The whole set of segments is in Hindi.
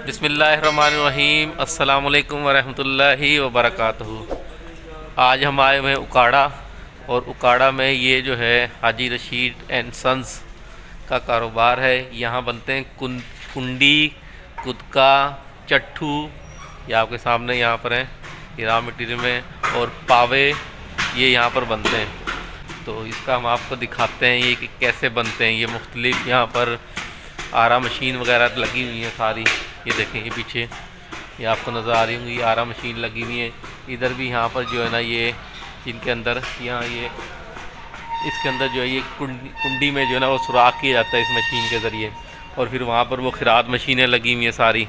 बिसमीम अल्लाम वरहमतुल्लाहि वबरकातुहू। आज हम आए हुए उकाड़ा, और उकाड़ा में ये जो है हाजी रशीद एंड सन्स का कारोबार है। यहाँ बनते हैं कुंडी, कुदका, चट्ठू, ये आपके सामने यहाँ पर हैं, ये मटीरियल में, और पावे, ये यहाँ पर बनते हैं। तो इसका हम आपको दिखाते हैं ये कि कैसे बनते हैं। ये मुख्तलिफ़ यहाँ पर आरा मशीन वगैरह लगी हुई है सारी। ये देखें, ये पीछे, ये आपको नज़र आ रही होंगी आरा मशीन लगी हुई है। इधर भी यहाँ पर जो है ना ये, इनके अंदर, यहाँ ये, इसके अंदर जो है ये कुंडी कुंडी में जो है ना वो सुराख किया जाता है इस मशीन के ज़रिए। और फिर वहाँ पर वो खराद मशीनें लगी हुई हैं सारी।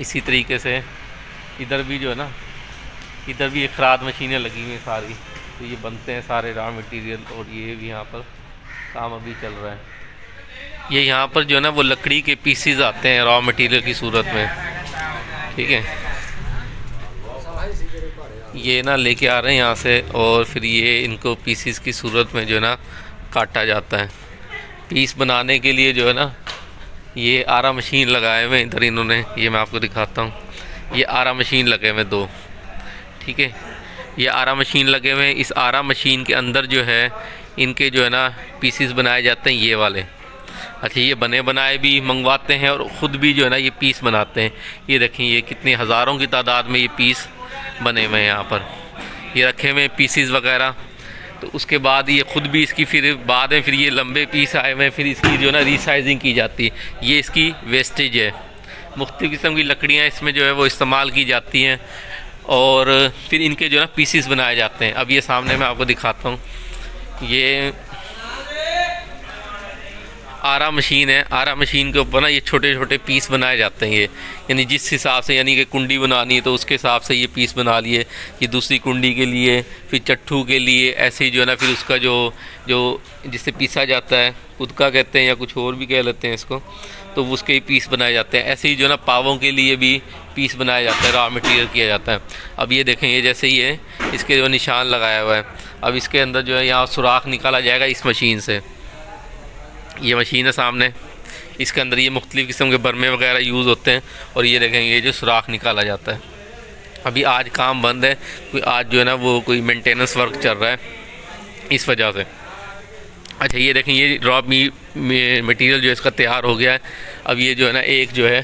इसी तरीके से इधर भी जो है ना, इधर भी एक खराद मशीनें लगी हुई हैं सारी। तो ये बनते हैं सारे रॉ मटेरियल और ये भी यहाँ पर काम अभी चल रहा है। ये यहाँ पर जो है ना, वो लकड़ी के पीसीज आते हैं रॉ मटेरियल की सूरत में। ठीक है? ये ना लेके आ रहे हैं यहाँ से और फिर ये इनको पीसीस की सूरत में जो है ना, काटा जाता है। पीस बनाने के लिए जो है ना, ये आरा मशीन लगाए हुए इधर इन्होंने। ये मैं आपको दिखाता हूँ। ये आरा मशीन लगे हुए दो। ठीक है? ये आरा मशीन लगे हुए इस आरा मशीन के अंदर जो है, इनके जो है ना पीसीस बनाए जाते हैं ये वाले। अच्छा ये बने बनाए भी मंगवाते हैं और ख़ुद भी जो है ना ये पीस बनाते हैं। ये देखें, ये कितनी हज़ारों की तादाद में ये पीस बने हुए हैं यहाँ पर। ये रखे हुए पीसीस वगैरह। तो उसके बाद ये ख़ुद भी इसकी फिर बाद में फिर ये लंबे पीस आए हुए फिर इसकी जो है ना रिसाइजिंग की जाती है। ये इसकी वेस्टेज है। मुख्त किस्म की लकड़ियाँ इसमें जो है वो इस्तेमाल की जाती हैं और फिर इनके जो है ना पीसीस बनाए जाते हैं। अब ये सामने मैं आपको दिखाता हूँ। ये आरा मशीन है। आरा मशीन के ऊपर ना ये छोटे छोटे पीस बनाए जाते हैं ये। यानी जिस हिसाब से यानी कि कुंडी बनानी है तो उसके हिसाब से ये पीस बना लिए। कि दूसरी कुंडी के लिए, फिर चट्ठू के लिए, ऐसे ही जो है ना, फिर उसका जो जो जिससे पीसा जाता है कुदका कहते हैं या कुछ और भी कह लेते हैं इसको तो उसके ही पीस बनाए जाते हैं। ऐसे ही जो है ना, पावों के लिए भी पीस बनाया जाता है रॉ मटीरियल किया जाता है। अब ये देखें, ये जैसे ही है, इसके जो निशान लगाया हुआ है। अब इसके अंदर जो है, यहाँ सुराख निकाला जाएगा इस मशीन से। ये मशीन है सामने। इसके अंदर ये मुख्तलिफ़ किस्म के बर्मे वगैरह यूज़ होते हैं और ये देखेंगे ये जो सुराख निकाला जाता है। अभी आज काम बंद है, कोई आज जो है ना वो कोई मेंटेनेंस वर्क चल रहा है इस वजह से। अच्छा ये देखें, ये रॉ मी मटीरियल जो इसका तैयार हो गया है। अब ये जो है ना, एक जो है,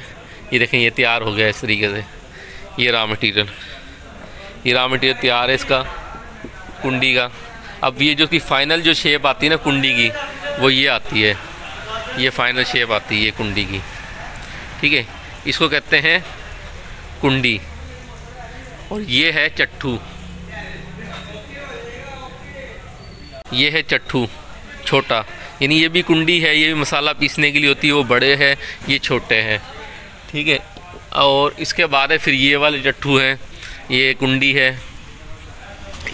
ये देखें, ये तैयार हो गया है इस तरीके से। ये रॉ मटीरियल ये रॉ मटीरियल तैयार है इसका, कुंडी का। अब ये जो कि फ़ाइनल जो शेप आती है ना, कुंडी की वो ये आती है, ये फाइनल शेप आती है कुंडी की। ठीक है? इसको कहते हैं कुंडी। और ये है चट्ठू। ये है चट्ठू, छोटा। यानी ये भी कुंडी है, ये भी मसाला पीसने के लिए होती है, वो बड़े हैं, ये छोटे हैं। ठीक है? और इसके बाद है फिर ये वाले चट्ठू हैं, ये कुंडी है।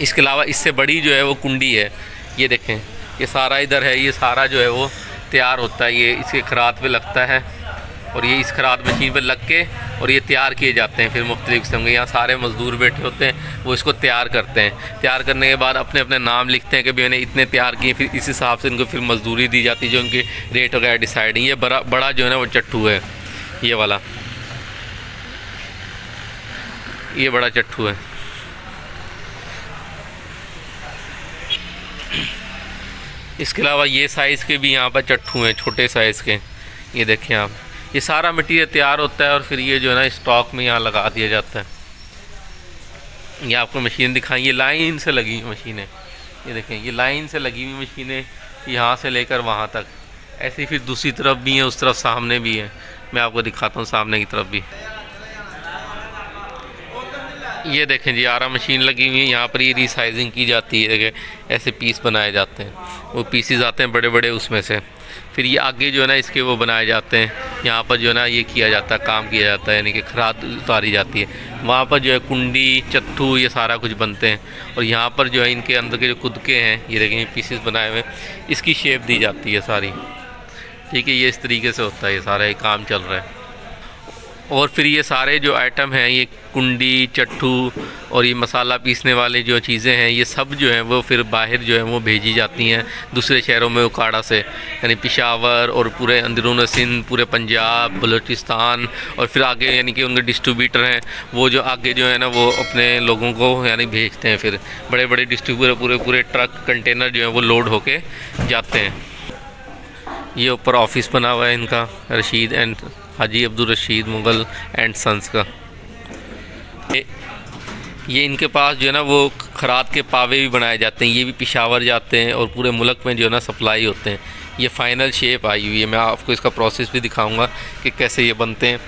इसके अलावा इससे बड़ी जो है वो कुंडी है। ये देखें। ये सारा इधर है, ये सारा जो है वो तैयार होता है, ये इसके खरात पे लगता है और ये इस खरात मशीन पे लग के और ये तैयार किए जाते हैं, फिर मुख्तलिफ़ किस्म के। यहाँ सारे मज़दूर बैठे होते हैं, वो इसको तैयार करते हैं। तैयार करने के बाद अपने अपने नाम लिखते हैं कि भाई मैंने इतने तैयार किए, फिर इस हिसाब से इनको फिर मजदूरी दी जाती है, जो उनकी रेट वगैरह डिसाइड ये बड़ा बड़ा जो है ना वो चट्टू है, ये वाला। ये बड़ा चट्टू है। इसके अलावा ये साइज़ के भी यहाँ पर चट्ठू हैं, छोटे साइज़ के। ये देखें आप। ये सारा मटीरियल तैयार होता है और फिर ये जो है ना स्टॉक में यहाँ लगा दिया जाता है। ये आपको मशीन दिखाई ये लाइन से लगी हुई मशीनें ये देखें, ये लाइन से लगी हुई मशीनें यहाँ से लेकर वहाँ तक। ऐसे फिर दूसरी तरफ़ भी हैं, उस तरफ़ सामने भी हैं। मैं आपको दिखाता हूँ सामने की तरफ़ भी। ये देखें जी, आरा मशीन लगी हुई है, यहाँ पर ये रिसाइजिंग की जाती है, देखें, ऐसे पीस बनाए जाते हैं। वो पीसीज आते हैं बड़े बड़े उसमें से। फिर ये आगे जो है ना, इसके वो बनाए जाते हैं। यहाँ पर जो है ना, ये किया जाता है, काम किया जाता है, यानी कि खराद उतारी जाती है। वहाँ पर जो है कुंडी चट्टू ये सारा कुछ बनते हैं। और यहाँ पर जो है, इनके अंदर के जो कुदके हैं, ये देखें पीसीस बनाए हुए इसकी शेप दी जाती है सारी। ठीक है, ये इस तरीके से होता है, ये सारा ये काम चल रहा है। और फिर ये सारे जो आइटम हैं, ये कुंडी, चट्टू और ये मसाला पीसने वाले जो चीज़ें हैं, ये सब जो हैं, वो फिर बाहर जो है, वो भेजी जाती हैं दूसरे शहरों में उकाड़ा से। यानी पिशावर और पूरे अंदरून सिंध, पूरे पंजाब, बलूचिस्तान और फिर आगे यानी कि उनके डिस्ट्रीब्यूटर हैं, वो जो आगे जो है ना, वो अपने लोगों को यानी भेजते हैं फिर। बड़े बड़े डिस्ट्रीब्यूटर पूरे पूरे ट्रक कंटेनर जो है, वो लोड होके जाते हैं। ये ऊपर ऑफ़िस बना हुआ है इनका, Rashid and Haji Abdul Rashid Mughal and sons का। ये, इनके पास जो है ना वो खरात के पावे भी बनाए जाते हैं ये भी पिशावर जाते हैं और पूरे मुल्क में जो है ना सप्लाई होते हैं। ये फ़ाइनल शेप आई हुई है। मैं आपको इसका प्रोसेस भी दिखाऊँगा कि कैसे ये बनते हैं।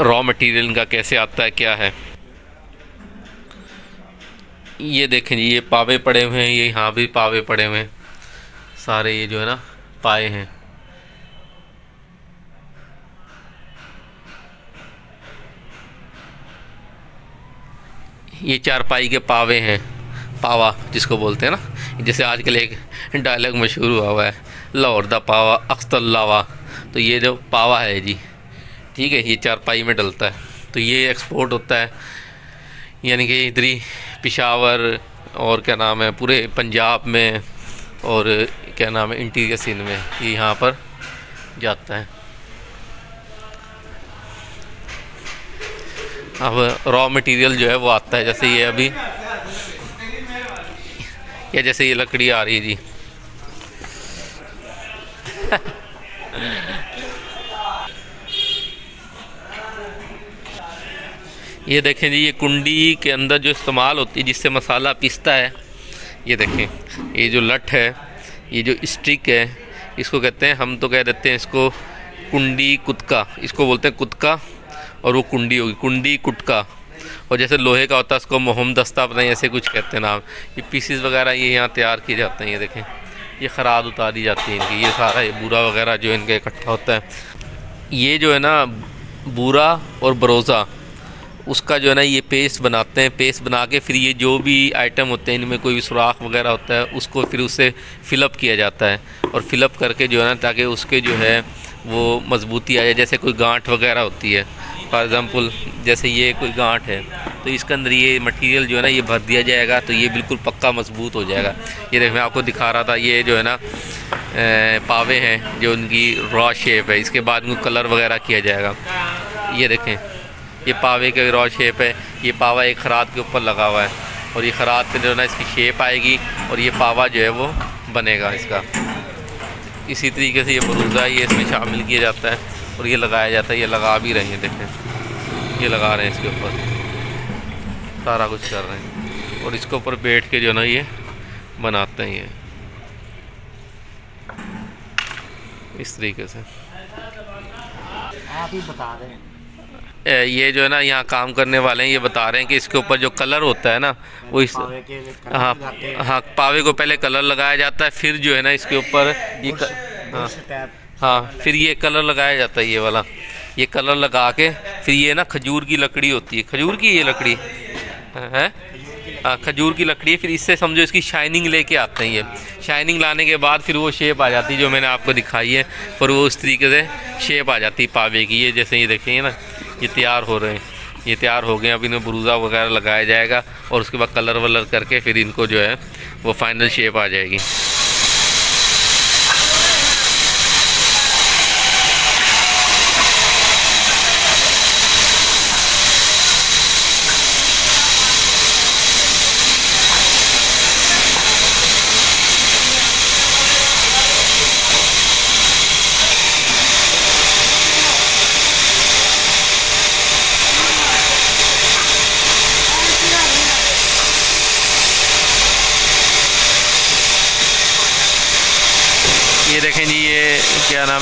रॉ मटेरियल इनका कैसे आता है क्या है। ये देखें जी ये पावे पड़े हुए हैं ये यहाँ भी पावे पड़े हुए हैं। सारे ये जो है ना पाए हैं। ये चारपाई के पावे हैं, पावा जिसको बोलते हैं ना, जैसे आजकल एक डायलॉग मशहूर हुआ हुआ है, लाहौर द पावा अख्तल्लावा तो ये जो पावा है जी, ठीक है, ये चारपाई में डलता है तो ये एक्सपोर्ट होता है, यानी कि इधर ही पिशावर और क्या नाम है, पूरे पंजाब में और क्या नाम है इंटीरियर सिंध में ये यहाँ पर जाता है। अब रॉ मटेरियल जो है वो आता है, जैसे ये अभी या जैसे ये लकड़ी आ रही है जी। ये देखें जी, ये कुंडी के अंदर जो इस्तेमाल होती है, जिससे मसाला पिसता है, ये देखें, ये जो लट है, ये जो स्टिक है, इसको कहते हैं, हम तो कह देते हैं इसको कुंडी कुतका, इसको बोलते हैं कुतका। और वो कुंडी होगी, कुंडी कुटका। और जैसे लोहे का होता है, उसको मोहम दस्ता पता ऐसे कुछ कहते हैं नाम। ये पीसीस वगैरह ये यहाँ तैयार किए जाते हैं, ये देखें। ये खराद उतारी जाती है इनकी, ये सारा ये बूरा वगैरह जो इनका इकट्ठा होता है। ये जो है ना, बूरा और बरोज़ा, उसका जो है ना, ये पेस्ट बनाते हैं। पेस्ट बना के फिर ये जो भी आइटम होते हैं, इनमें कोई भी सुराख वगैरह होता है, उसको फिर उससे फिलअप किया जाता है। और फिलअप करके जो है ना, ताकि उसके जो है, वो मजबूती आ जाए। जैसे कोई गांठ वगैरह होती है फॉर एग्ज़ाम्पल जैसे ये कोई गांठ है तो इसके अंदर ये मटेरियल जो है ना, ये भर दिया जाएगा तो ये बिल्कुल पक्का मज़बूत हो जाएगा। ये देख, मैं आपको दिखा रहा था, ये जो है ना पावे हैं, जो उनकी रॉ शेप है, इसके बाद उनको कलर वगैरह किया जाएगा। ये देखें, ये पावे का रॉ शेप है, ये पावा एक खराद के ऊपर लगा हुआ है, और ये खराद पे जो है ना, इसकी शेप आएगी, और ये पावा जो है वो बनेगा इसका। इसी तरीके से ये बरूजा, ये इसमें शामिल किया जाता है। और ये लगाया जाता है ये लगा भी रहे हैं देखें। ये लगा रहे हैं इसके ऊपर। सारा कुछ कर रहे हैं। और इसके ऊपर बैठ के जो ना ये बनाते हैं। ये इस तरीके से। आप ही बता रहे हैं। ये जो है ना यहाँ काम करने वाले हैं ये बता रहे हैं कि इसके ऊपर जो कलर होता है ना वो इस हाँ हाँ। पावे को पहले कलर लगाया जाता है फिर जो है ना इसके ऊपर ये क... हाँ। हाँ फिर ये कलर लगाया जाता है ये वाला। ये कलर लगा के फिर ये ना खजूर की लकड़ी होती है। खजूर की ये लकड़ी? है? हाँ खजूर की लकड़ी है। फिर इससे समझो इसकी शाइनिंग लेके आते हैं ये। शाइनिंग लाने के बाद फिर वो शेप आ जाती है जो मैंने आपको दिखाई है। फिर वो उस तरीके से शेप आ जाती है पावे की। ये जैसे ये देखेंगे ना, ये तैयार हो रहे हैं। ये तैयार हो गए अब इन्हें बुरूजा वगैरह लगाया जाएगा और उसके बाद कलर वलर करके फिर इनको जो है वो फाइनल शेप आ जाएगी ये देखें जी ये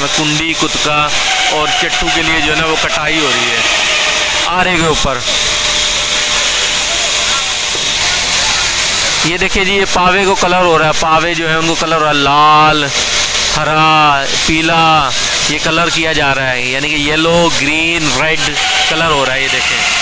नाम कुंडी, कुतका और चट्टू के लिए जो है ना वो कटाई हो रही है। आरे के ऊपर। ये देखिए जी, ये पावे को कलर हो रहा है। पावे जो है उनको कलर हो रहा है। लाल, हरा, पीला, ये कलर किया जा रहा है। यानी कि येलो ग्रीन रेड कलर हो रहा है, ये देखें।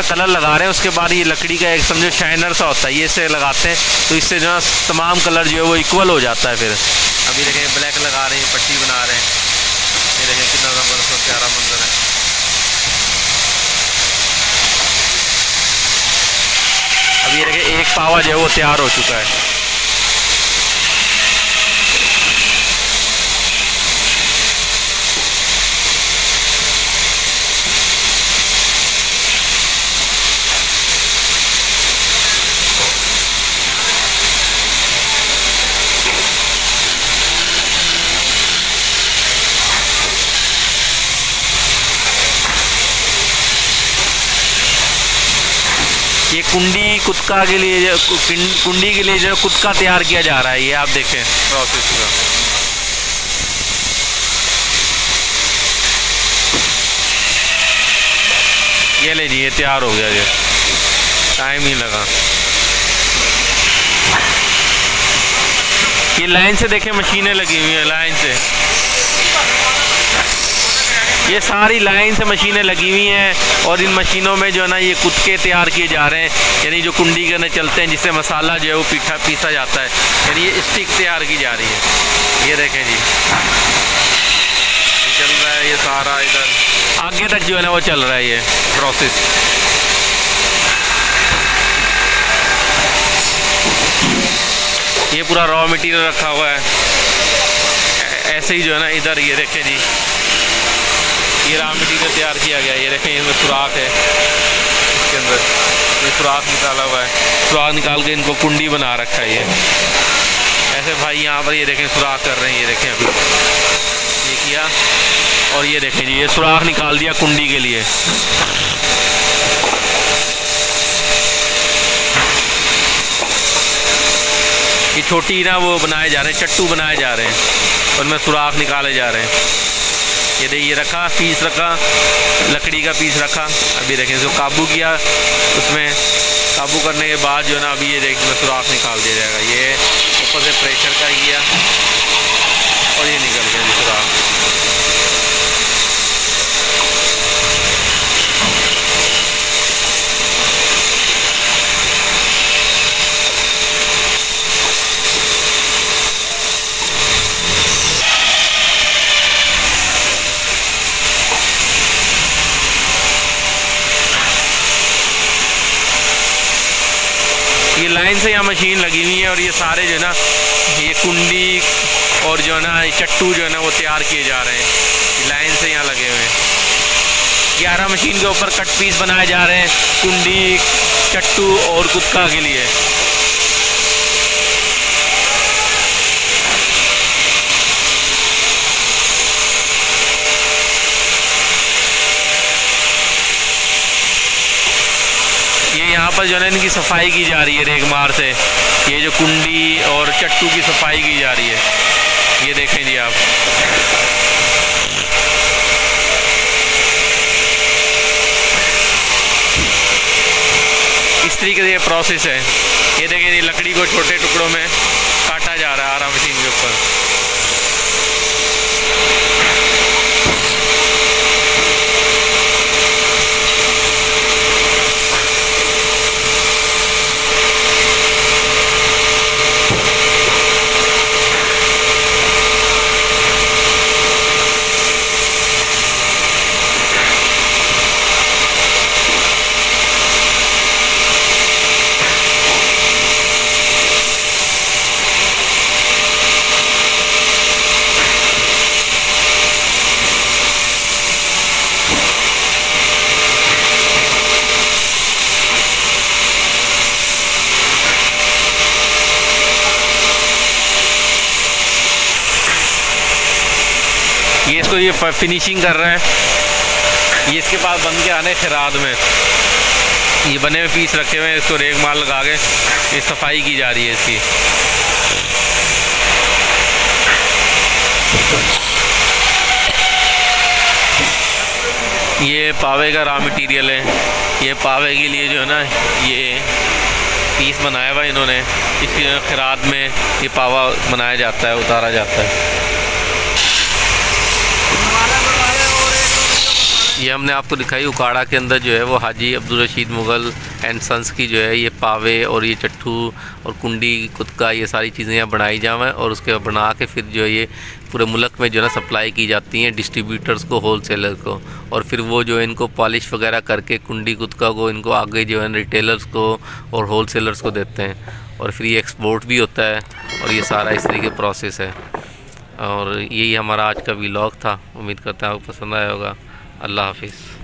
है कलर लगा रहे हैं, उसके बाद ये लकड़ी का एक समझो शाइनर सा होता है, ये इसे लगाते हैं तो इससे जो है तमाम कलर जो है वो इक्वल हो जाता है फिर। अभी देखें ब्लैक लगा रहे हैं, पट्टी बना रहे हैं। ये देखें कितना ज़बरदस्त प्यारा मंजर है। ये देखें, एक पावा जो है वो तैयार हो चुका है। ये कुंडी कुत्का के लिए कुंडी के लिए जो कुत्का तैयार किया जा रहा है, ये आप देखें। प्रोसेस का ये ले जी, ये तैयार हो गया ये टाइम ही लगा। ये लाइन से देखें, मशीनें लगी हुई हैं, लाइन से। ये सारी लाइन से मशीनें लगी हुई हैं और इन मशीनों में जो है ना ये कुत्के तैयार किए जा रहे हैं, यानी जो कुंडी के अंदर चलते हैं, जिससे मसाला जो है वो पीठा पीसा जाता है। यानी ये स्टिक तैयार की जा रही है। ये देखें जी। चल रहा है ये सारा इधर। आगे तक जो है ना वो चल रहा है ये प्रोसेस ये पूरा रॉ मटेरियल रखा हुआ है। ऐसे ही जो है ना इधर ये देखें जी। ये रॉ मटीरियल तैयार किया गया ये देखें, इसमें सुराख है। इसके अंदर ये सुराख निकाला हुआ है। सुराख निकाल के इनको कुंडी बना रखा है ये। ऐसे भाई यहाँ पर ये देखें, सुराख कर रहे हैं, ये देखें अभी। ये किया और ये देखें जी, ये सुराख निकाल दिया कुंडी के लिए। ये छोटी ना वो बनाए जा रहे हैं, चट्टू बनाए जा रहे हैं। उनमें सुराख निकाले जा रहे हैं। ये देखिए, ये रखा, पीस रखा, लकड़ी का पीस रखा। अभी देखें, इसको काबू किया, उसमें काबू करने के बाद जो है ना, अभी ये देखिए सुराख निकाल दिया जाएगा ये ऊपर से प्रेशर का किया और ये निकल गया सुराख ये लाइन से यहाँ मशीन लगी हुई है और ये सारे जो है ना, ये कुंडी और जो है ना, ये चट्टू जो है ना, वो तैयार किए जा रहे हैं। लाइन से यहाँ लगे हुए हैं। ग्यारह मशीन के ऊपर कट पीस बनाए जा रहे हैं, कुंडी, चट्टू और कुत्ता के लिए ये यहाँ पर जो है इनकी सफ़ाई की जा रही है रेगमार से। ये जो कुंडी और चट्टू की सफ़ाई की जा रही है। ये देखें जी आप। इस तरीके से ये प्रोसेस है। ये देखें जी, लकड़ी को छोटे टुकड़ों में काटा जा रहा है आरा मशीन के ऊपर ये इसको ये फिनिशिंग कर रहे हैं। ये इसके पास बन के आने खराद में। ये बने हुए पीस रखे हुए हैं, इसको रेग माल लगा के ये सफ़ाई की जा रही है इसकी। ये पावे का रॉ मटेरियल है। ये पावे के लिए जो है ना, ये पीस बनाया हुआ इन्होंने। इसकी खराद में ये पावा बनाया जाता है, उतारा जाता है। ये हमने आपको दिखाई, उकाड़ा के अंदर जो है वो हाजी अब्दुल रशीद मुग़ल एंड सन्स की जो है ये पावे और ये चट्टू और कुंडी कुत्का ये सारी चीज़ें यहाँ बनाई जाएँ और उसके बना के फिर जो है ये पूरे मुल्क में जो है ना सप्लाई की जाती हैं डिस्ट्रीब्यूटर्स को होल सेलर को और फिर वो जो है इनको पॉलिश वगैरह करके कुंडी कुत्का को इनको आगे जो है रिटेलर्स को और होल सेलर्स को देते हैं और फिर ये एक्सपोर्ट भी होता है और ये सारा इस तरीके प्रोसेस है। और यही हमारा आज का व्लॉग था। उम्मीद करते हैं पसंद आया होगा। अल्लाह हाफिज़।